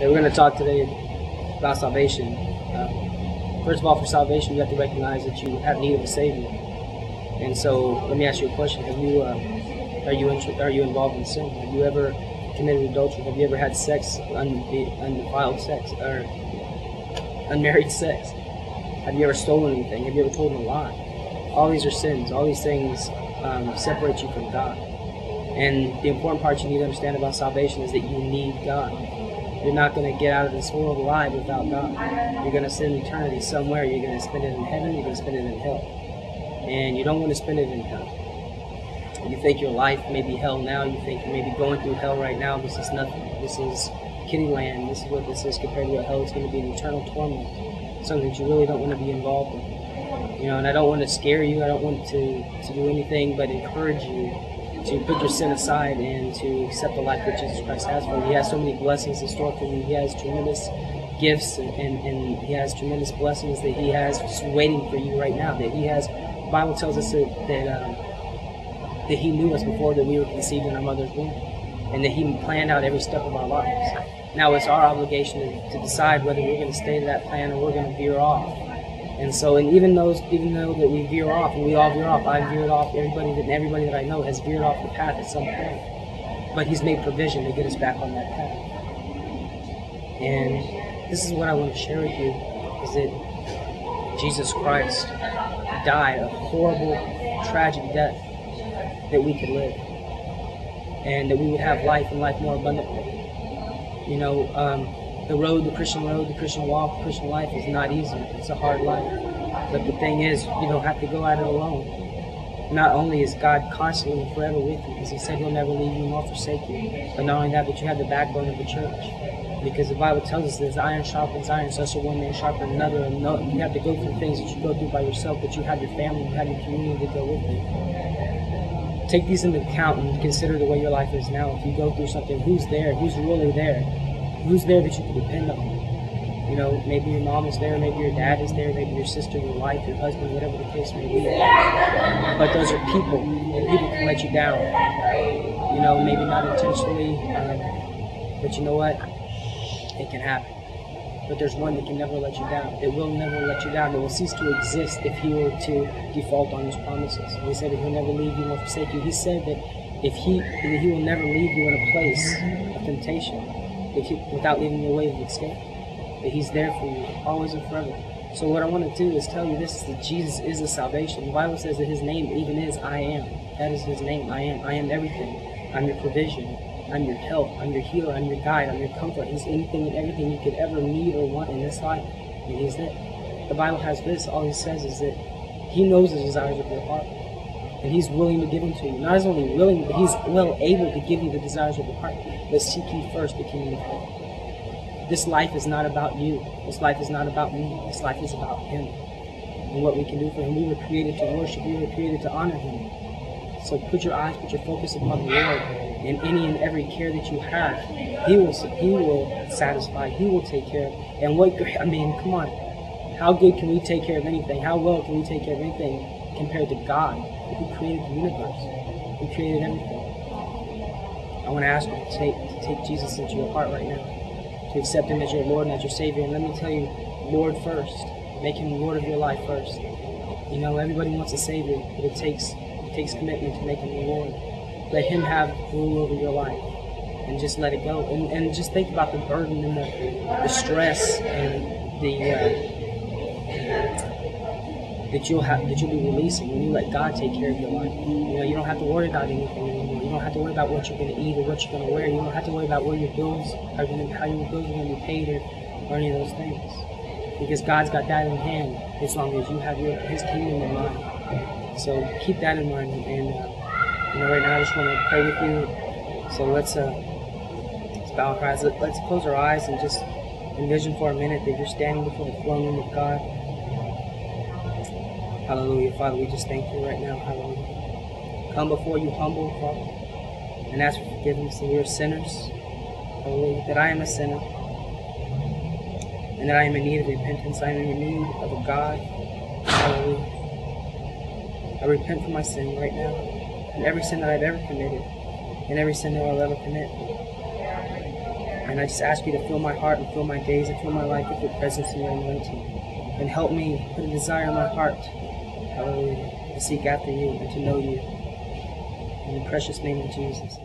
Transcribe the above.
We're going to talk today about salvation. Uh, first of all, for salvation, you have to recognize that you have need of a Savior. And so, let me ask you a question: Have you, uh, are you, are you involved in sin? Have you ever committed adultery? Have you ever had sex, undefiled sex, or unmarried sex? Have you ever stolen anything? Have you ever told a lie? All these are sins. All these things um, separate you from God. And the important part you need to understand about salvation is that you need God. You're not going to get out of this world alive without God. You're going to spend eternity somewhere. You're going to spend it in heaven. You're going to spend it in hell. And you don't want to spend it in hell. You think your life may be hell now. You think you may be going through hell right now. This is nothing. This is kitty land. This is what this is compared to what hell is going to be an eternal torment. Something that you really don't want to be involved in. You know, and I don't want to scare you. I don't want to, to do anything but encourage you to put your sin aside and to accept the life that Jesus Christ has for you. He has so many blessings in store for you. He has tremendous gifts and, and, and he has tremendous blessings that he has waiting for you right now. That he has, Bible tells us that that, um, that he knew us before that we were conceived in our mother's womb, and that he planned out every step of our lives. Now it's our obligation to, to decide whether we're going to stay to that plan or we're going to veer off. And so, and even those, even though that we veer off, and we all veer off, I veered off. Everybody that everybody that I know has veered off the path at some point. But He's made provision to get us back on that path. And this is what I want to share with you: is that Jesus Christ died a horrible, tragic death that we could live, and that we would have life and life more abundantly. You know. Um, the road, the Christian road, the Christian walk, the Christian life is not easy. It's a hard life. But the thing is, you don't have to go at it alone. Not only is God constantly and forever with you, because He said He'll never leave you nor forsake you, but not only that, but you have the backbone of the church. Because the Bible tells us there's iron sharpens iron, so shall one man sharpens another. And no, you have to go through things that you go through by yourself, but you have your family, you have your community to go with you. Take these into account and consider the way your life is now. If you go through something, who's there? Who's really there? Who's there that you can depend on. You know, maybe your mom is there, maybe your dad is there, maybe your sister, your wife, your husband, whatever the case may be. But those are people, and people can let you down. You know, maybe not intentionally, um, but you know what? It can happen. But there's one that can never let you down. It will never let you down. It will cease to exist if he were to default on his promises. He said that he'll never leave you nor forsake you. He said that if he he will never leave you in a place of temptation without leaving your way of escape. That He's there for you, always and forever. So what I want to do is tell you this is that Jesus is the salvation. The Bible says that His name even is I am. That is His name. I am. I am everything. I'm your provision. I'm your help. I'm your healer. I'm your guide. I'm your comfort. He's anything and everything you could ever need or want in this life. And He's there. The Bible has this. All He says is that He knows the desires of your heart and He's willing to give them to you. Not only willing, but He's well able to give you the desires of your heart. But seek ye first the kingdom of heaven. This life is not about you. This life is not about me. This life is about Him and what we can do for Him. We were created to worship. We were created to honor Him. So put your eyes, put your focus upon the Lord, and any and every care that you have, He will He will satisfy. He will take care of. And what I mean, come on, how good can we take care of anything? How well can we take care of anything compared to God, who created the universe, who created everything? I want to ask you to take, to take Jesus into your heart right now, to accept Him as your Lord and as your Savior. And let me tell you, Lord first. Make Him Lord of your life first. You know, everybody wants a Savior, but it takes it takes commitment to make Him the Lord. Let Him have rule over your life, and just let it go. And, and just think about the burden and the, the stress and the uh, that you'll have that you'll be releasing when you let God take care of your life. You know, you don't have to worry about anything anymore. You don't have to worry about what you're going to eat or what you're going to wear. You don't have to worry about where your bills are going to, how your bills are going to be paid or, or any of those things, because God's got that in hand as long as you have your His kingdom in mind. So keep that in mind, and uh, you know, right now I just want to pray with you. So let's uh, let's bow our eyes. Let, let's close our eyes and just envision for a minute that you're standing before the throne room of God. Hallelujah. Father, we just thank you right now. Hallelujah. Come before you humble, Father, and ask for forgiveness that we are sinners. Hallelujah. That I am a sinner. And that I am in need of repentance. I am in need of a God. Hallelujah. I repent for my sin right now. And every sin that I've ever committed. And every sin that I'll ever commit. And I just ask you to fill my heart and fill my days and fill my life with your presence and your anointing. And help me put a desire in my heart Hallelujah. To seek after you and to know you. In the precious name of Jesus.